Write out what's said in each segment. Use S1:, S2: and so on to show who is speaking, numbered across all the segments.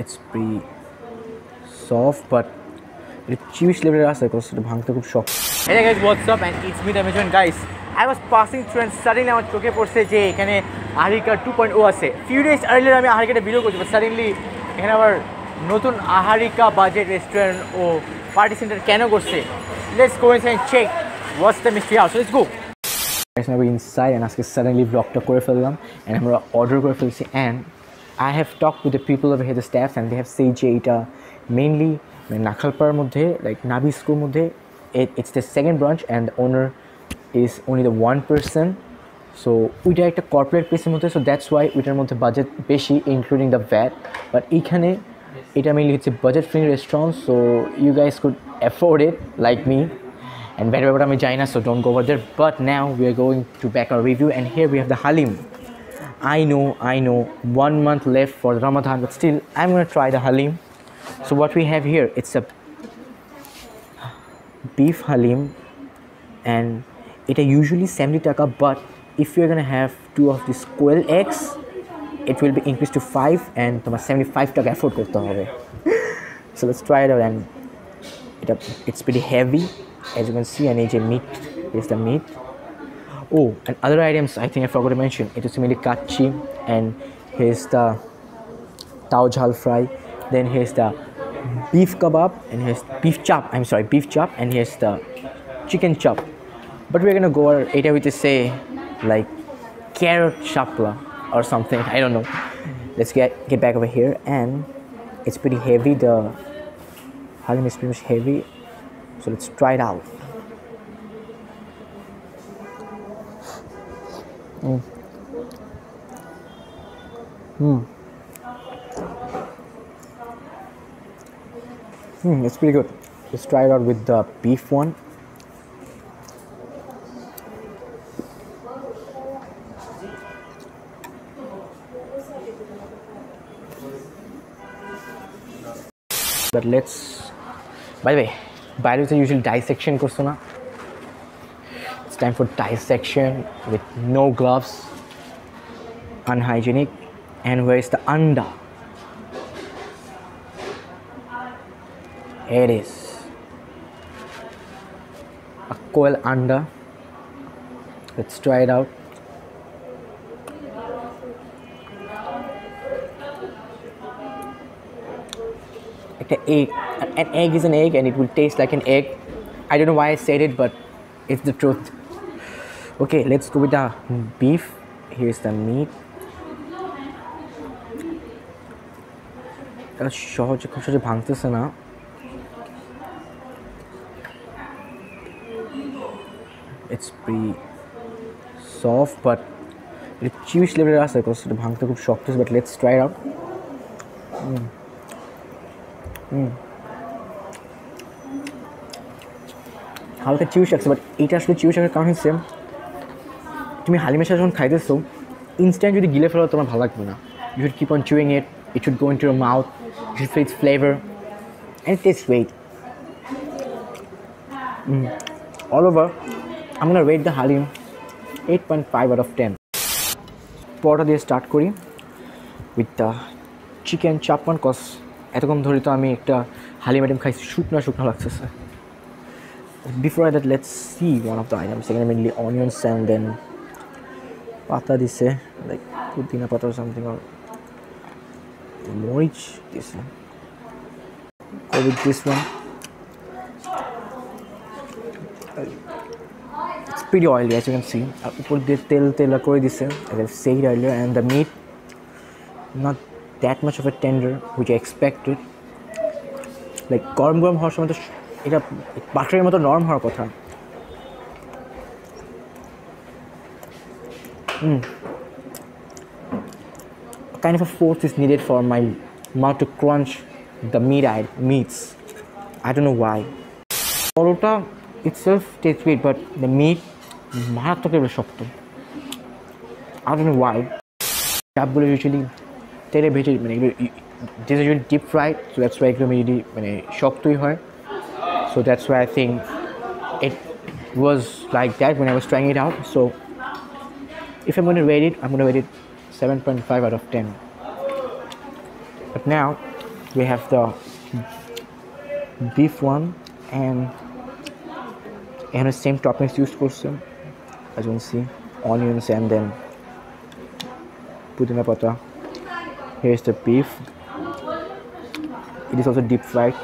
S1: It's pre soft but এটা চিউইশ লেভেলের আছে তো সেটা ভাঙতে খুব শখ
S2: হ্যাঁ guys WhatsApp and it's me ড্যামেজন guys I was passing through and suddenly আমার চোখে পড়ছে যে এখানে আহারিকা টু পয়েন্ট ও আছে। ফিউ ডেজ আর্লিয়ার আমি আহারিকাটা ভিডিও করছি বাট সাডেনলি এখানে আবার নতুন আহারিকা বাজেট রেস্টুরেন্ট ও পার্টি সেন্টার কেন করছে? Let's go inside check what's the mystery
S1: house let's go inside and আজকে সাডেনলি ব্লগটা করে ফেললাম অ্যান্ড আমরা অর্ডার করে ফেলছি and I have talked with the people over here, the staff, and they have said it mainly in Nakhalpar, like Nabisco. It, it's the second branch, and the owner is only the one person. So we direct a corporate place, so that's why we don't the budget, including the VAT. But here, it mainly it's a budget friendly restaurant, so you guys could afford it, like me. And better, better, better, so don't go over there. But now we are going to back our review, and here we have the Halim. I know I know one month left for Ramadan but still I'm gonna try the halim so what we have here it's a beef halim and it usually 70 taka but if you're gonna have two of these quail eggs it will be increased to 5 and তোমার 75 টাকা afford করতে হবে so let's try it out and it, it's pretty heavy as you can see and AJ meat is the meat oh and other items I think I forgot to mention it is mainly kachi and here's the tawa jhal fry then here's the beef kebab and here's beef chop I'm sorry beef chop and here's the chicken chop. But we're gonna go এটা with say like carrot chapla or something I don't know. Let's get get back over here and it's pretty heavy the halim is pretty much heavy so let's try it out Mm, it's pretty good. Let's try it out with the beef one. But let's. By the way, biology is usually dissection করছো না It's time for dissection with no gloves, unhygienic, and where is the anda? Here it is. A quail anda. Let's try it out. Like an egg. An egg is an egg and it will taste like an egg. I don't know why I said it, but it's the truth. Okay, let's go with the beef. Here's the meat. সহজে খুব সহজে ভাঙতেছে না it's pretty soft but এটা চিউস লেভেলের আছে because এটা ভাঙতে খুব শক্ত বাট লেটস ট্রাই আউট হালকা চিউস আছে বাট এইটা আসলে চিউস আসার কারণ হচ্ছে তুমি হালিমের সাথে যখন খাইতেছো ইনস্ট্যান্ট যদি গিলে ফেলো, তোমার ভালো লাগবে না। You should keep on chewing it it should go into your mouth it should feel flavour and taste wait all over, I'm gonna rate the halim 8.5 out of 10 paratha দিয়ে স্টার্ট করি with the chicken চাপমান cause এতক্ষণ ধরে তো আমি একটা Halim item খাইছি, শুকনো শুকনো লাগতেছে। Before that let's see one of the item সেখানে মেনলি অনিয়ন্স অ্যান্ড দেন পাতা দিছে লাইক পুদিনা পাতা সামথিং অর মরিচ দিছে। কোভিড দিস ওয়ান স্পিডি অয়েল আছে কেন সি তেল, তেলা দিছে। সেই oil and the meat not that much of a tender which expected like গরম গরম হওয়ার সময় তো এটা পাটারের মতো নরম হওয়ার কথা। Mm. kind of a force is needed for my mouth to crunch the meat I meats. I don't know why. Paratha itself tastes great, but the meat মারাত্মক লেভেলে শক্ত I don't know why. চাপগুলো usually তেলে ভেজে মানে এগুলো this usually deep fried so that's why এগুলো mainly মানে শক্তই হয় so that's why I think it was like that when I was trying it out. So if I'm going to rate it, I'm going to rate it 7.5 out of 10. But now we have the beef one and এখানে same toppings use করছে as you can see onions and then pudina pata here's the beef it is also deep fried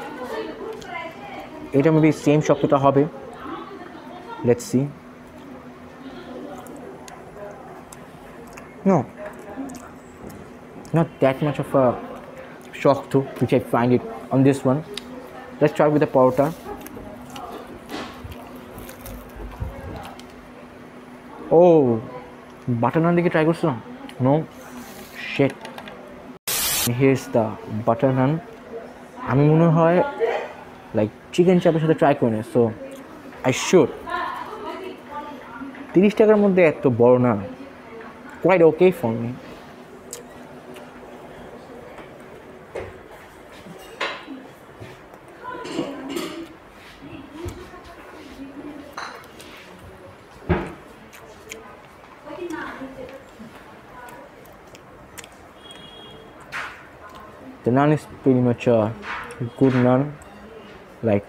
S1: এটা maybe same শক্তটা হবে let's see No. Not that much of a shoktu which I find it on this one. Let's try with the porota ও butter naan দিকে try করছ no শেট here's the butter নান আমি মনে হয় like chicken চাপের সাথে ট্রাই করে সো আই শুড তিরিশ টাকার মধ্যে এত বড় না। quite okay for me. The naan is pretty much a good naan, like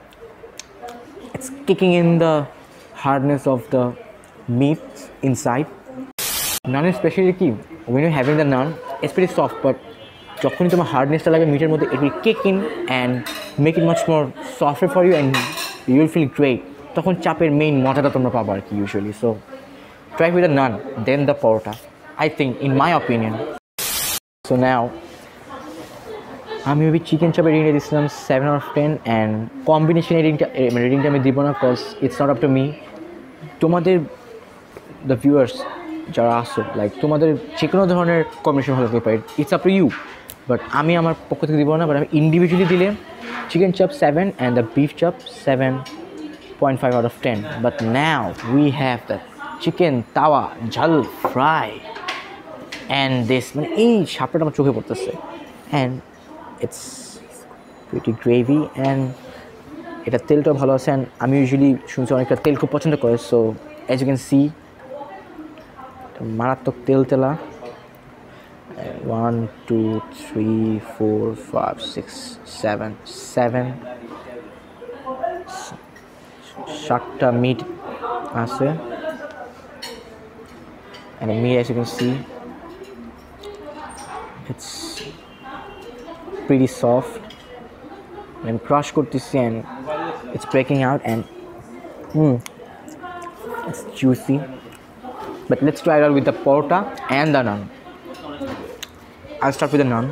S1: it's kicking in the hardness of the meat inside is specially key when you're having the naan it's pretty soft, but যখনই তোমার হার্ডনেসটা লাগে মিটের মধ্যে it will kick in and make it much more soft for you and you will feel great তখন চাপের main মজাটা তোমরা পাবো আর কি usually so try with the naan then the paratha. I think in my opinion so now আমি ওই chicken চাপের রেটিংটা দিয়েছিলাম seven of ten and combination রেটিংটা রেটিংটা আমি দিব না cause it's not up to me তোমাদের দ্য ভিউয়ার্স যারা আসো লাইক তোমাদের যে কোনো ধরনের কম্বিনেশন ভালো লাগতে পারে। It's up to you but আমি আমার পক্ষ থেকে দিব না বাট আমি ইন্ডিভিজুয়ালি দিলে chicken chaap seven and the beef chaap seven point five out of ten but now we have the chicken tawa jhal fry and this মানে এই সাপটা আমার চোখে পড়তেছে। And it's pretty gravy and এটা তেলটাও ভালো আছে অ্যান্ড আমি ইউজুয়ালি শুনছি অনেকটা তেল খুব পছন্দ করে so as you can see মারাত্মক তেল তেলা one two three four five six seven seven সাতটা মিট আছে and the meat as you can see it's pretty soft and crush করতেছি and it's breaking out and mm, it's juicy But let's try it out with the porta and the naan. I'll start with the naan.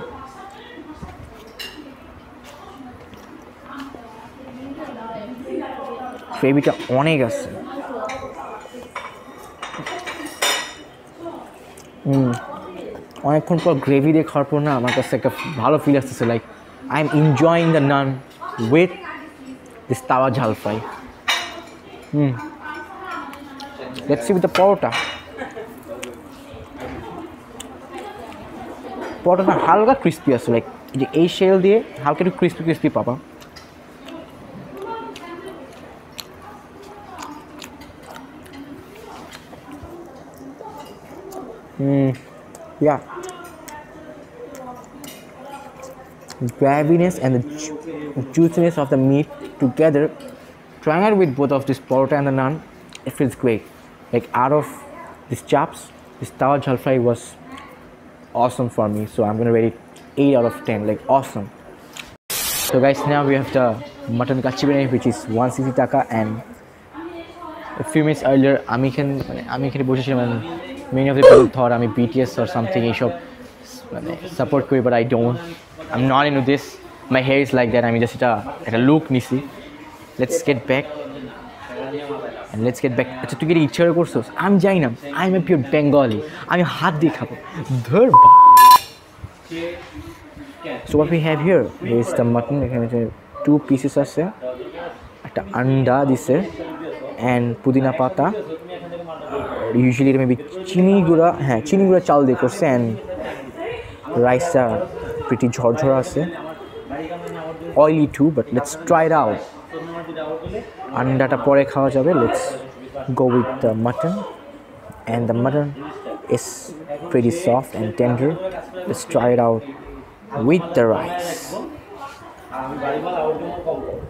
S1: গ্রেভিটা অনেক আছে। অনেকক্ষণ পর gravy দিয়ে খাওয়ার পর না আমার কাছে একটা ভালো ফিল আসতেছে like I am enjoying the naan with this tawa jhal fry hmm let's see with the paratha পরোটাটা হালকা ক্রিস্পি আছে লাইক যে এই শেল দিয়ে হালকা একটু ক্রিস্পি ক্রিস্পি পাবা Mm, yeah. Graviness and the ju- juiciness of the meat together, trying it with both of this porota and the naan, it feels great. Like out of these chops, this tawa jhal fry was awesome for me. So I'm gonna rate it 8 out of 10. Like awesome. So guys, now we have the mutton kachi biryani, which is 160 taka and a few minutes earlier আমি এখানে মানে আমি এখানে বসেছিলাম many of the people thought আমি BTS or something এইসব মানে support করি but I don't I am not in this my hair is like that আমি জাস্ট এটা একটা লুক নিছি let's get back And let's get back আচ্ছা তুই কি ইচ্ছা করে করছোস? আমি যাই না। I am a pure Bengali আমি হাত দিয়ে খাব। ধর so what we have here is the mutton এখানে যে টু পিসেস আছে, একটা আন্ডা দিছে অ্যান্ড পুদিনা পাতা। ইউজুয়ালি মেবি চিনি গুঁড়া হ্যাঁ চিনি গুঁড়া চাল দিয়ে করছে অ্যান্ড রাইসটা প্রিটি ঝরঝরা আছে। Oily too but let's try out আন্ডাটা পরে খাওয়া যাবে let's go with the mutton and the mutton is pretty soft and tender let's try it out with the rice.
S2: আর আমি বাড়ি মাল ওর জন্য কম করবো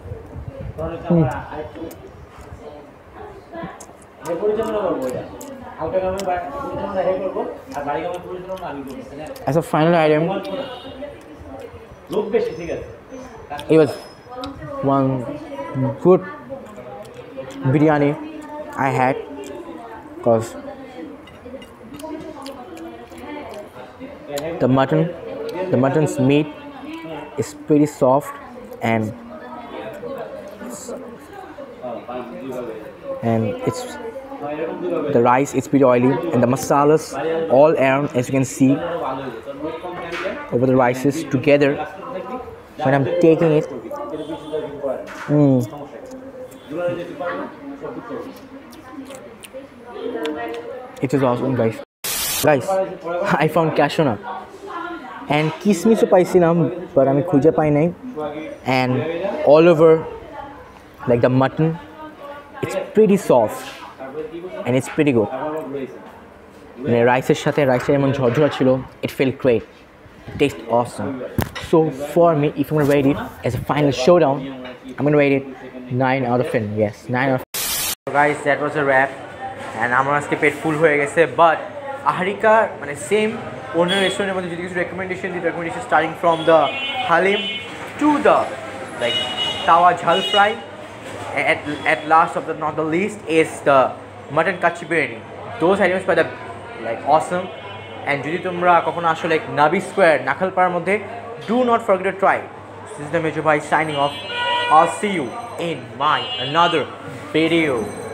S2: কারণ হচ্ছে আমরা আরেকটু যে পরিচালনা করবো এটা হালকা গ্রামের বাড়ি পরিচালনা হে করবো আর বাড়ি গ্রামের পরিচালনা আমি করবো তাই না?
S1: As a final item,
S2: লোক বেশি ঠিক আছে
S1: it was one good biryani I had because the mutton the mutton's meat is pretty soft and and it's the rice is pretty oily and the masalas all around as you can see over the rices together. When I'm taking it hmm It is awesome, guys. Guys, I found Cashona. And কিসমিসও পাইছিলাম but আমি খুঁজে পাই নাই and all over like the mutton it's pretty soft and it's pretty good মানে রাইসের সাথে রাইসের এমন ঝরঝরা ছিল it feel great tastes awesome so for me if I'm gonna rate it as a final showdown I'm gonna rate it 9 out of 10 yes 9 out of
S2: guys that was a rap and আমার আজকে পেট ফুল হয়ে গেছে but আহারিকা মানে same অন্য রেস্টুরেন্টের মধ্যে যদি কিছু রেকমেন্ডেশন দিই recommendation starting from the Halim to the like তাওয়া jhal fry at, at last of the not the least is the mutton kachi biryani those items by the like awesome And যদি তোমরা কখনো আসলে নাবি স্কোয়ার নাখালপাড়ার মধ্যে do not forget to try this is the ভাই signing off R see you in my another video.